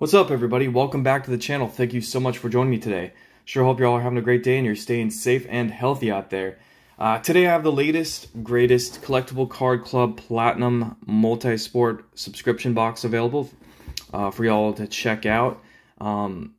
What's up, everybody? Welcome back to the channel. Thank you so much for joining me today. Sure hope you all are having a great day and you're staying safe and healthy out there. Uh, today I have the latest, greatest collectible card club platinum multi-sport subscription box available uh, for y'all to check out. Um,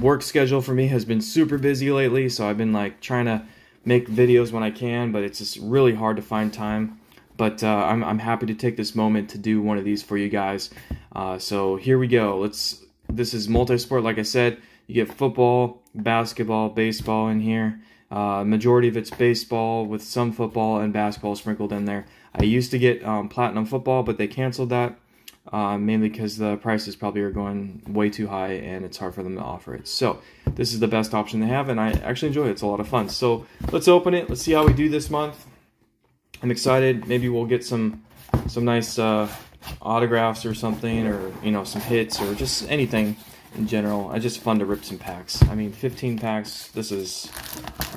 work schedule for me has been super busy lately, so I've been like trying to make videos when I can, but it's just really hard to find time. But uh, I'm, I'm happy to take this moment to do one of these for you guys. Uh, so here we go. Let's. This is multi-sport, like I said. You get football, basketball, baseball in here. Uh, majority of it's baseball with some football and basketball sprinkled in there. I used to get um, platinum football, but they canceled that uh, mainly because the prices probably are going way too high and it's hard for them to offer it. So this is the best option they have, and I actually enjoy it. It's a lot of fun. So let's open it. Let's see how we do this month. I'm excited. Maybe we'll get some some nice uh, autographs or something, or you know, some hits, or just anything in general. I just fun to rip some packs. I mean, 15 packs. This is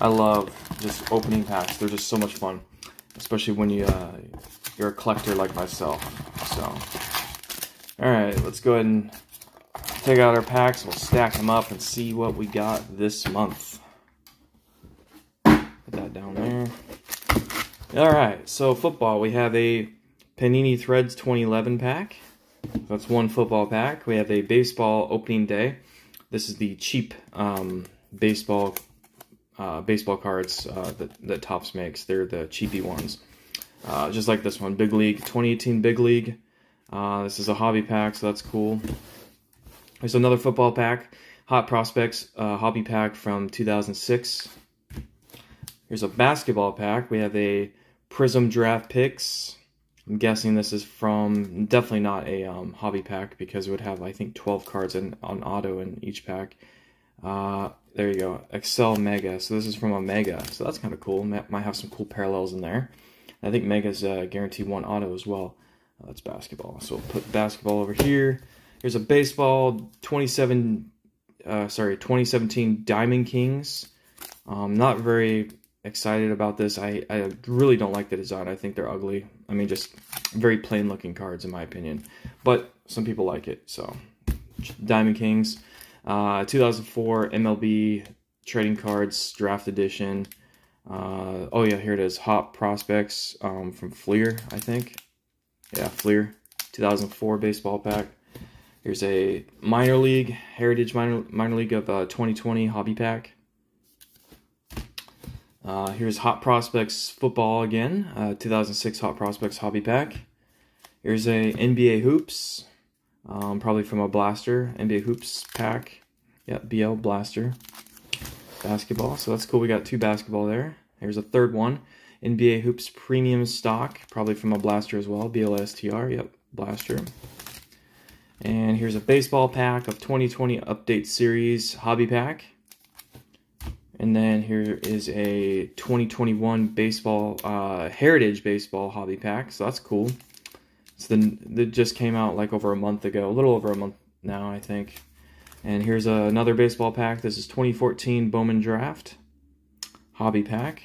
I love just opening packs. They're just so much fun, especially when you uh, you're a collector like myself. So, all right, let's go ahead and take out our packs. We'll stack them up and see what we got this month. Put that down there. All right, so football. We have a Panini Threads 2011 pack. That's one football pack. We have a baseball opening day. This is the cheap um, baseball uh, baseball cards uh, that, that Topps makes. They're the cheapy ones. Uh, just like this one, Big League, 2018 Big League. Uh, this is a hobby pack, so that's cool. There's another football pack, Hot Prospects uh, hobby pack from 2006. Here's a basketball pack. We have a Prism Draft Picks I'm guessing this is from definitely not a um, hobby pack because it would have I think 12 cards in, on auto in each pack. Uh, there you go, Excel Mega. So this is from a Mega, so that's kind of cool. Might have some cool parallels in there. I think Mega's uh, guaranteed one auto as well. Uh, that's basketball. So we'll put basketball over here. Here's a baseball 27, uh, sorry, 2017 Diamond Kings. Um, not very excited about this. I, I really don't like the design. I think they're ugly. I mean, just very plain looking cards in my opinion. But some people like it. So, Diamond Kings, uh, 2004 MLB trading cards draft edition. Uh, oh yeah, here it is. Hot Prospects um, from Fleer, I think. Yeah, Fleer, 2004 baseball pack. Here's a minor league heritage minor minor league of uh, 2020 hobby pack. Uh, here's Hot Prospects Football again, uh, 2006 Hot Prospects Hobby Pack. Here's a NBA Hoops, um, probably from a Blaster, NBA Hoops pack. Yeah, BL Blaster. Basketball, so that's cool. We got two basketball there. Here's a third one, NBA Hoops Premium Stock, probably from a Blaster as well, BLSTR, yep, Blaster. And here's a baseball pack of 2020 Update Series Hobby Pack. And then here is a 2021 baseball, uh, Heritage Baseball Hobby Pack. So that's cool. It's the that just came out like over a month ago, a little over a month now, I think. And here's a, another baseball pack. This is 2014 Bowman Draft Hobby Pack.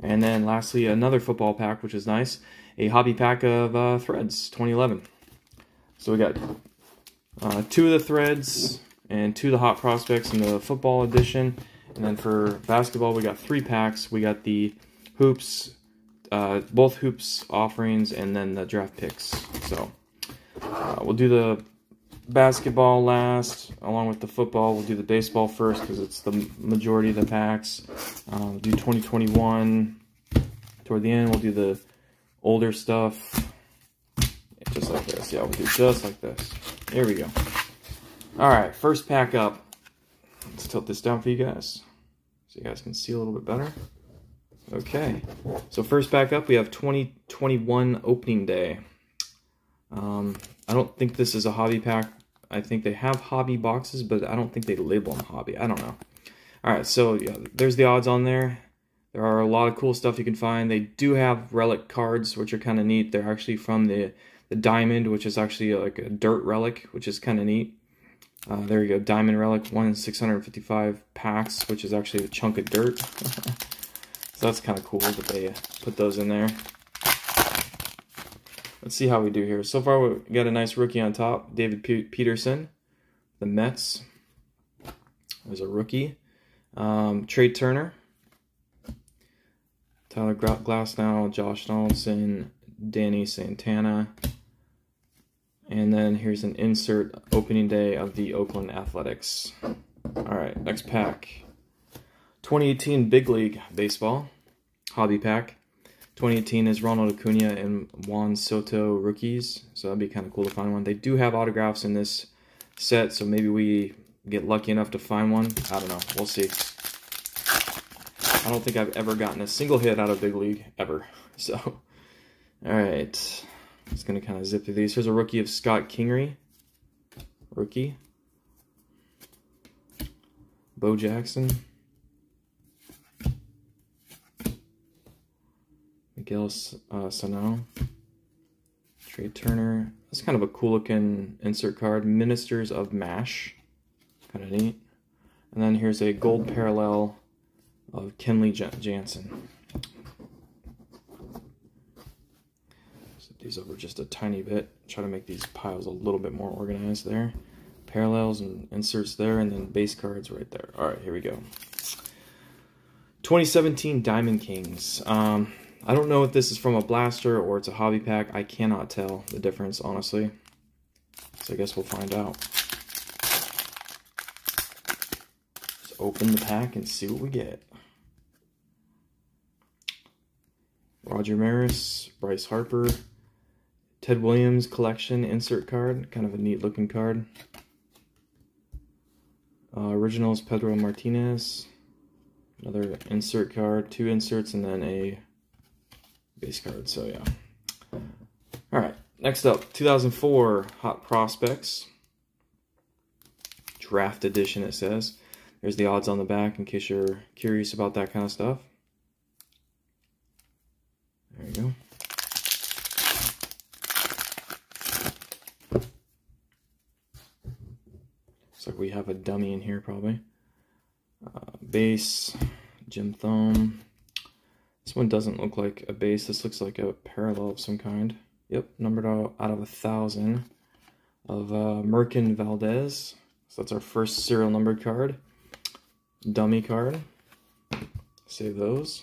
And then lastly, another football pack, which is nice. A hobby pack of uh, threads, 2011. So we got uh, two of the threads and two of the hot prospects in the football edition. And then for basketball, we got three packs. We got the hoops, uh, both hoops offerings, and then the draft picks. So uh, we'll do the basketball last, along with the football. We'll do the baseball first because it's the majority of the packs. We'll do 2021 toward the end. We'll do the older stuff, just like this. Yeah, we'll do just like this. Here we go. All right, first pack up. Let's tilt this down for you guys you guys can see a little bit better. Okay, so first back up, we have 2021 opening day. Um, I don't think this is a hobby pack. I think they have hobby boxes, but I don't think they label them hobby. I don't know. All right, so yeah, there's the odds on there. There are a lot of cool stuff you can find. They do have relic cards, which are kind of neat. They're actually from the the diamond, which is actually like a dirt relic, which is kind of neat. Uh, there you go, Diamond Relic, one in 655 packs, which is actually a chunk of dirt. so that's kind of cool that they put those in there. Let's see how we do here. So far, we got a nice rookie on top, David P Peterson. the Mets. There's a rookie. Um, Trea Turner. Tyler Glasnow, Josh Donaldson, Danny Santana. And then here's an insert opening day of the Oakland Athletics. All right, next pack. 2018 Big League Baseball Hobby Pack. 2018 is Ronald Acuna and Juan Soto rookies, so that'd be kind of cool to find one. They do have autographs in this set, so maybe we get lucky enough to find one. I don't know. We'll see. I don't think I've ever gotten a single hit out of Big League, ever. So, all right. Just going to kind of zip through these. Here's a rookie of Scott Kingery. Rookie. Bo Jackson. Miguel uh, Sano. Trea Turner. That's kind of a cool looking insert card. Ministers of MASH. Kind of neat. And then here's a gold parallel of Kenley Jansen. These over just a tiny bit. Try to make these piles a little bit more organized there. Parallels and inserts there, and then base cards right there. All right, here we go. 2017 Diamond Kings. Um, I don't know if this is from a blaster or it's a hobby pack. I cannot tell the difference, honestly. So I guess we'll find out. Let's open the pack and see what we get. Roger Maris, Bryce Harper, Ted Williams collection insert card. Kind of a neat looking card. Uh, originals Pedro Martinez. Another insert card, two inserts, and then a base card. So yeah. All right. Next up, 2004 Hot Prospects Draft Edition. It says. There's the odds on the back in case you're curious about that kind of stuff. There you go. Like we have a dummy in here probably. Uh, base, Jim Thome, this one doesn't look like a base. This looks like a parallel of some kind. Yep, numbered out, out of a thousand of uh, Merkin Valdez. So that's our first serial numbered card. Dummy card. Save those.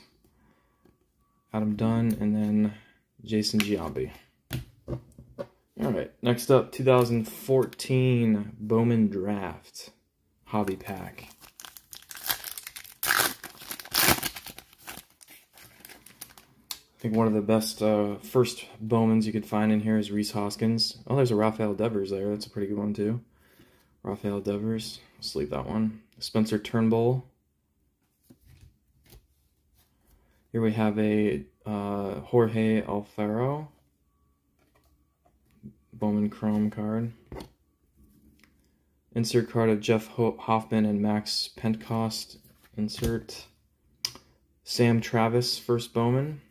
Adam Dunn and then Jason Giambi. All right, next up, 2014 Bowman Draft Hobby Pack. I think one of the best uh, first Bowmans you could find in here is Rhys Hoskins. Oh, there's a Rafael Devers there. That's a pretty good one, too. Rafael Devers. Let's leave that one. Spencer Turnbull. Here we have a uh, Jorge Alfaro. Bowman Chrome card. Insert card of Jeff Hoffman and Max Pentecost. Insert. Sam Travis, first Bowman.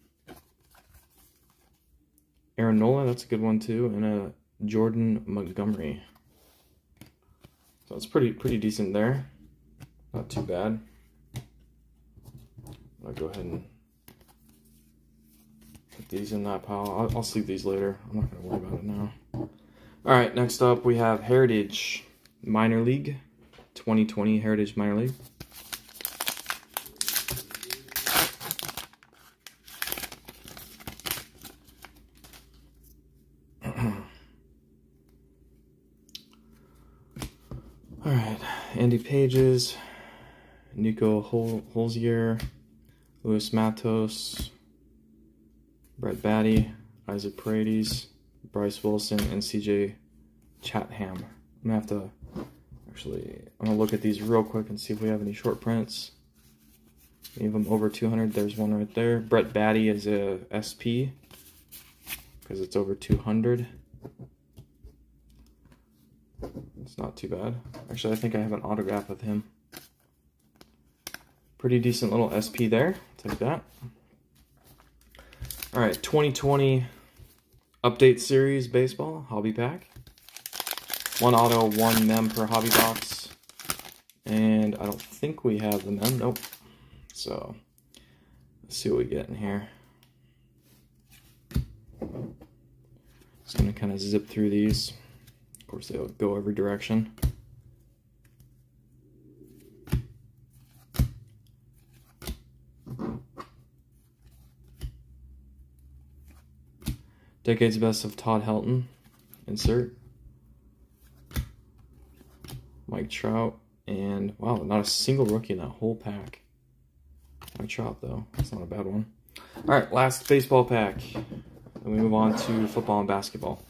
Aaron Nola, that's a good one too, and a Jordan Montgomery. So it's pretty pretty decent there. Not too bad. I'll go ahead and put these in that pile. I'll, I'll sleep these later. I'm not going to worry about it now. All right, next up we have Heritage Minor League, 2020 Heritage Minor League. All right, Andy Pages, Nico Hol Holzier, Luis Matos, Brett Baty, Isaac Paredes, Bryce Wilson, and CJ Chatham. I'm gonna have to actually, I'm gonna look at these real quick and see if we have any short prints. Any of them over 200? There's one right there. Brett Baty is a SP because it's over 200. It's not too bad. Actually, I think I have an autograph of him. Pretty decent little SP there. Take that. All right, 2020 update series baseball hobby pack. One auto, one mem per hobby box. And I don't think we have the mem. Nope. So let's see what we get in here. Just gonna kind of zip through these Of course, they'll go every direction. Decades best of Todd Helton. Insert. Mike Trout. And wow, not a single rookie in that whole pack. Mike Trout though. That's not a bad one. Alright, last baseball pack. Then we move on to football and basketball.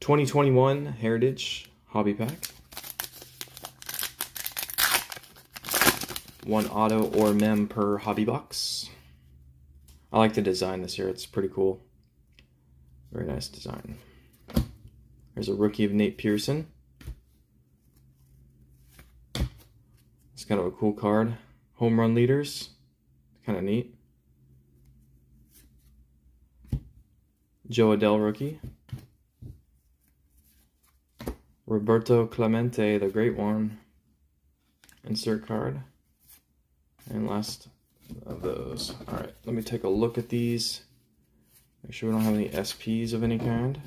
2021 Heritage Hobby Pack. One auto or mem per hobby box. I like the design this year. It's pretty cool. Very nice design. There's a rookie of Nate Pearson. It's kind of a cool card. Home run leaders. Kind of neat. Jo Adell rookie. Roberto Clemente, the great one. Insert card. And last of those. Alright, let me take a look at these. Make sure we don't have any SPs of any kind.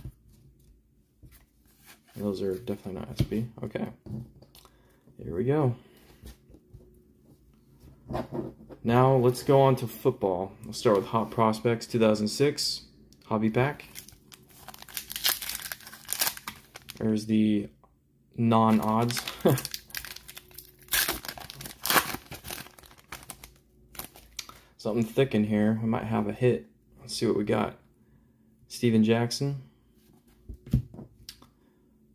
Those are definitely not SP. Okay. Here we go. Now let's go on to football. We'll start with Hot Prospects 2006 Hobby Pack. There's the non-odds. Something thick in here. We might have a hit. Let's see what we got. Steven Jackson.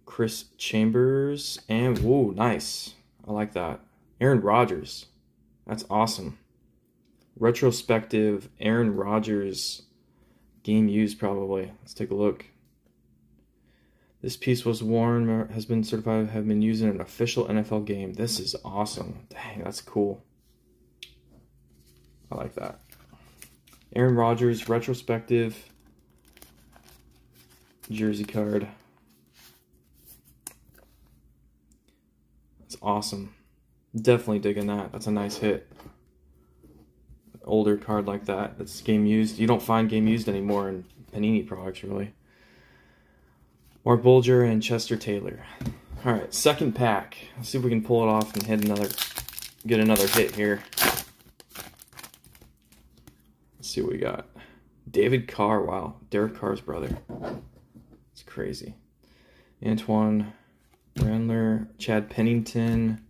Chris Chambers. And, whoa, nice. I like that. Aaron Rodgers. That's awesome. Retrospective Aaron Rodgers game used, probably. Let's take a look. This piece was worn, uh, has been certified, have been used in an official NFL game. This is awesome. Dang, that's cool. I like that. Aaron Rodgers retrospective jersey card. That's awesome. Definitely digging that. That's a nice hit. Older card like that. That's game used. You don't find game used anymore in Panini products, really. Marc Bulger and Chester Taylor. All right, second pack. Let's see if we can pull it off and hit another, get another hit here. Let's see what we got. David Carr, wow, Derek Carr's brother. It's crazy. Antoine Randler, Chad Pennington,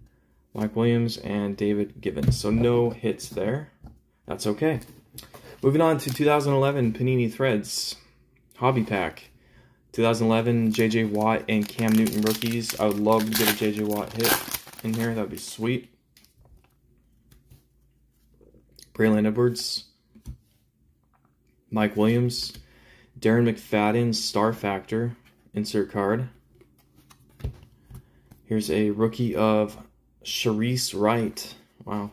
Mike Williams, and David Givens. So no hits there. That's okay. Moving on to 2011 Panini Threads Hobby Pack. 2011 JJ Watt and Cam Newton rookies. I would love to get a JJ Watt hit in here. That would be sweet. Braylon Edwards. Mike Williams. Darren McFadden, Star Factor. Insert card. Here's a rookie of Shareece Wright. Wow.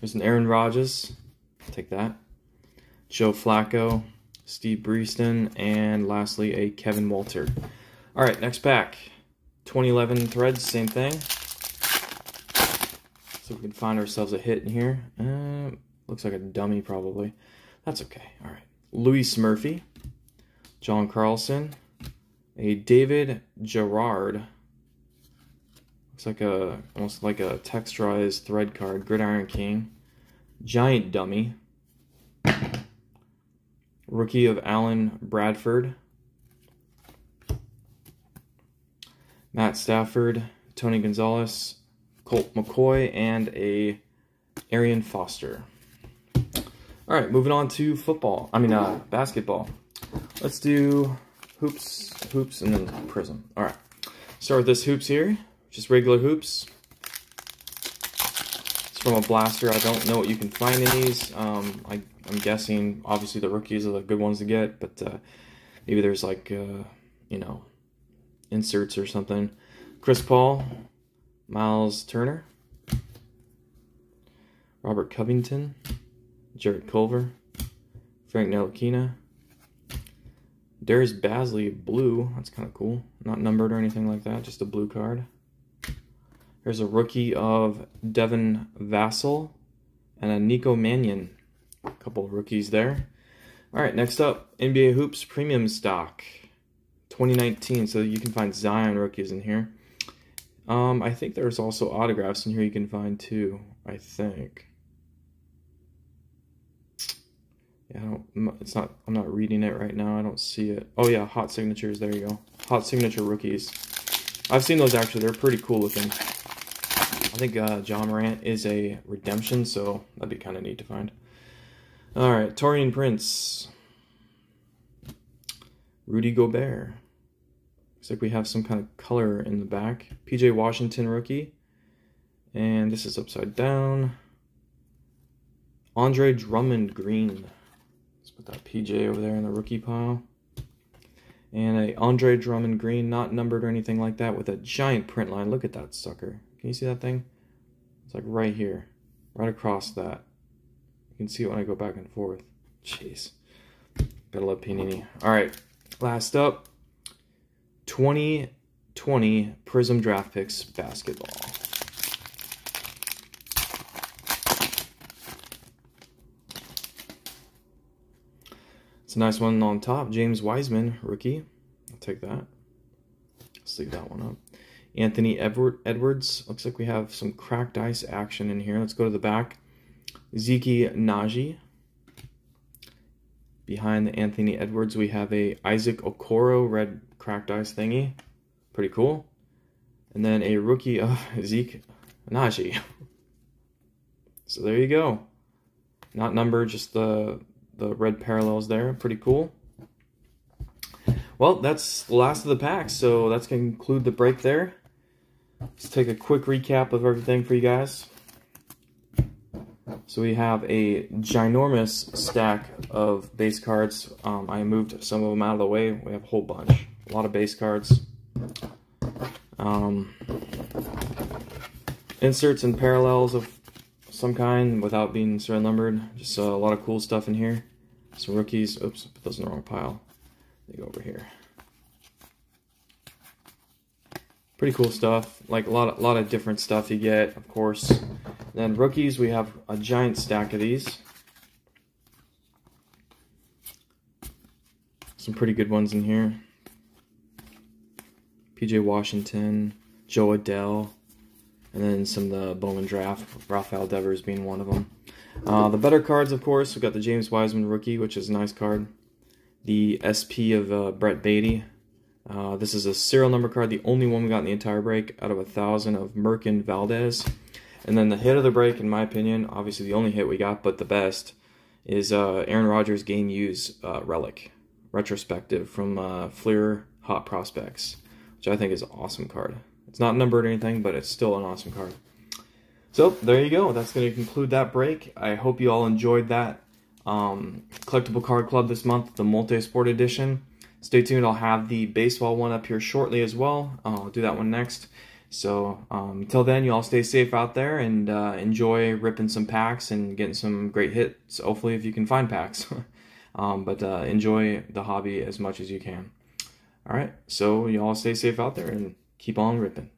There's an Aaron Rodgers. Take that. Joe Flacco. Steve Breaston, and lastly a Kevin Walter. All right, next pack. 2011 threads, same thing. So we can find ourselves a hit in here. Uh, looks like a dummy probably. That's okay. All right. Louis Murphy, John Carlson, a David Garrard. Looks like a almost like a texturized thread card. Gridiron King, Giant Dummy, Rookie of Allen Bradford. Matt Stafford, Tony Gonzalez, Colt McCoy, and a Arian Foster. All right, moving on to football. I mean, uh, basketball. Let's do hoops, hoops, and then prism. All right, start with this hoops here, just regular hoops. It's from a blaster. I don't know what you can find in these. Um, I I'm guessing obviously the rookies are the good ones to get, but uh, maybe there's like uh, you know inserts or something. Chris Paul, Miles Turner, Robert Covington, Jarrett Culver, Frank Ntilikina, Darius Bazley, blue. That's kind of cool. Not numbered or anything like that, just a blue card. There's a rookie of Devin Vassell and a Nico Mannion. A couple rookies there. All right, next up, NBA Hoops Premium Stock 2019. So you can find Zion rookies in here. Um, I think there's also autographs in here you can find too. I think. Yeah, I don't. It's not. I'm not reading it right now. I don't see it. Oh yeah, hot signatures. There you go. Hot signature rookies. I've seen those actually. They're pretty cool looking. I think uh, Ja Morant is a redemption, so that'd be kind of neat to find. All right, Taurean Prince. Rudy Gobert. Looks like we have some kind of color in the back. PJ Washington rookie. And this is upside down. Andre Drummond green. That PJ over there in the rookie pile. And a Andre Drummond green, not numbered or anything like that, with a giant print line. Look at that sucker. Can you see that thing? It's like right here, right across that. You can see it when I go back and forth. Jeez. Gotta love Panini. All right, last up, 2020 Prism Draft Picks Basketball. It's a nice one on top. James Wiseman, rookie. I'll take that. Let's leave that one up. Anthony Edward Edwards. Looks like we have some cracked ice action in here. Let's go to the back. Zeke Nnaji. Behind the Anthony Edwards, we have a Isaac Okoro red cracked ice thingy. Pretty cool. And then a rookie of Zeke Nnaji. So there you go. Not number, just the the red parallels there. Pretty cool. Well, that's the last of the packs, so that's going to conclude the break there. Let's take a quick recap of everything for you guys. So we have a ginormous stack of base cards. Um, I moved some of them out of the way. We have a whole bunch. A lot of base cards. Um, inserts and parallels of some kind without being serial numbered. Just uh, a lot of cool stuff in here. Some rookies. Oops, put those in the wrong pile. They go over here. pretty cool stuff. Like a lot of, a lot of different stuff you get, of course. Then rookies, we have a giant stack of these. Some pretty good ones in here. PJ Washington, Jo Adell, and then some of the Bowman draft, Rafael Devers being one of them. Uh, the better cards, of course, we've got the James Wiseman rookie, which is a nice card. The SP of uh, Brett Baty. uh, this is a serial number card, the only one we got in the entire break out of a thousand of Merkin Valdez. And then the hit of the break, in my opinion, obviously the only hit we got, but the best, is uh, Aaron Rodgers game use uh, relic retrospective from uh, Fleer Hot Prospects, which I think is an awesome card. It's not numbered or anything, but it's still an awesome card. So there you go. That's going to conclude that break. I hope you all enjoyed that um, collectible card club this month, the multi-sport edition. Stay tuned. I'll have the baseball one up here shortly as well. I'll do that one next. So um, until then, you all stay safe out there and uh, enjoy ripping some packs and getting some great hits. Hopefully, if you can find packs. um, but uh, enjoy the hobby as much as you can. All right. So you all stay safe out there and keep on ripping.